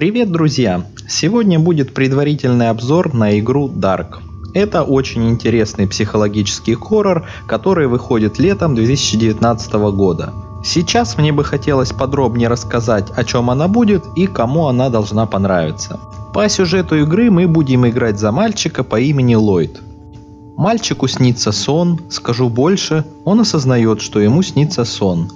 Привет, друзья! Сегодня будет предварительный обзор на игру Dark. Это очень интересный психологический хоррор, который выходит летом 2019 года. Сейчас мне бы хотелось подробнее рассказать, о чем она будет и кому она должна понравиться. По сюжету игры мы будем играть за мальчика по имени Ллойд. Мальчику снится сон, скажу больше, он осознает, что ему снится сон.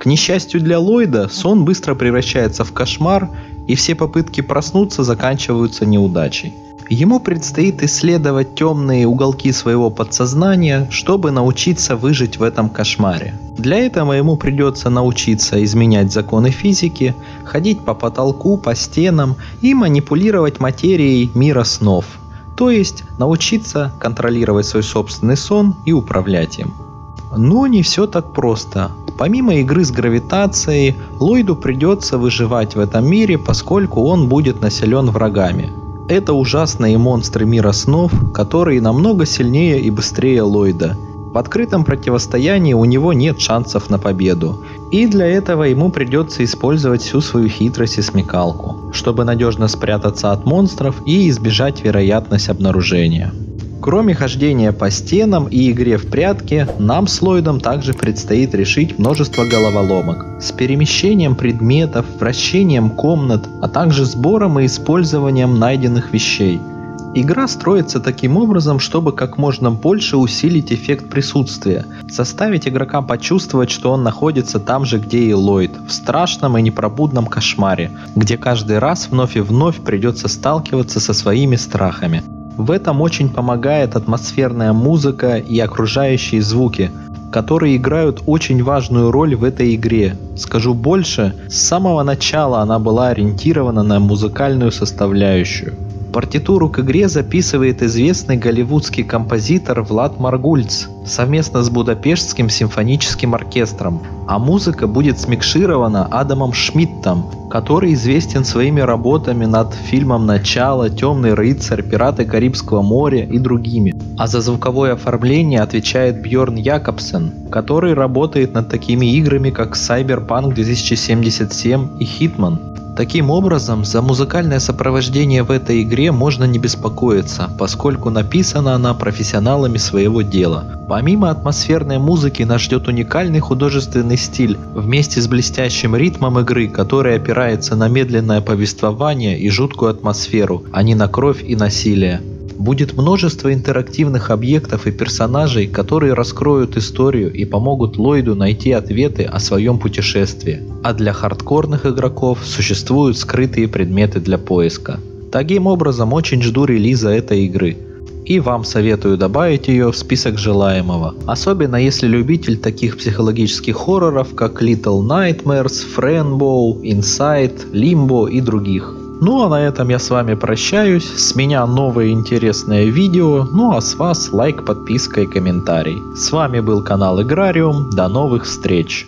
К несчастью для Ллойда, сон быстро превращается в кошмар, и все попытки проснуться заканчиваются неудачей. Ему предстоит исследовать темные уголки своего подсознания, чтобы научиться выжить в этом кошмаре. Для этого ему придется научиться изменять законы физики, ходить по потолку, по стенам и манипулировать материей мира снов. То есть научиться контролировать свой собственный сон и управлять им. Но не все так просто. Помимо игры с гравитацией, Ллойду придется выживать в этом мире, поскольку он будет населен врагами. Это ужасные монстры мира снов, которые намного сильнее и быстрее Ллойда. В открытом противостоянии у него нет шансов на победу, и для этого ему придется использовать всю свою хитрость и смекалку, чтобы надежно спрятаться от монстров и избежать вероятность обнаружения. Кроме хождения по стенам и игре в прятки, нам с Ллойдом также предстоит решить множество головоломок с перемещением предметов, вращением комнат, а также сбором и использованием найденных вещей. Игра строится таким образом, чтобы как можно больше усилить эффект присутствия, заставить игрока почувствовать, что он находится там же, где и Ллойд, в страшном и непробудном кошмаре, где каждый раз вновь и вновь придется сталкиваться со своими страхами. В этом очень помогает атмосферная музыка и окружающие звуки, которые играют очень важную роль в этой игре. Скажу больше, с самого начала она была ориентирована на музыкальную составляющую. Партитуру к игре записывает известный голливудский композитор Влад Маргульц совместно с Будапештским симфоническим оркестром, а музыка будет смикширована Адамом Шмидтом, который известен своими работами над фильмом «Начало», «Темный рыцарь», «Пираты Карибского моря» и другими. А за звуковое оформление отвечает Бьорн Якобсен, который работает над такими играми как Cyberpunk 2077 и Hitman. Таким образом, за музыкальное сопровождение в этой игре можно не беспокоиться, поскольку написана она профессионалами своего дела. Помимо атмосферной музыки нас ждет уникальный художественный стиль, вместе с блестящим ритмом игры, который опирается на медленное повествование и жуткую атмосферу, а не на кровь и насилие будет множество интерактивных объектов и персонажей, которые раскроют историю и помогут Ллойду найти ответы о своем путешествии. А для хардкорных игроков существуют скрытые предметы для поиска. Таким образом, очень жду релиза этой игры. И вам советую добавить ее в список желаемого. Особенно если любитель таких психологических хорроров, как Little Nightmares, Friendbow, Inside, Limbo и других. Ну а на этом я с вами прощаюсь. С меня новое интересное видео. Ну а с вас лайк, подписка и комментарий. С вами был канал Играриум. До новых встреч.